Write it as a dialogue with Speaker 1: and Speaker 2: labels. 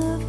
Speaker 1: of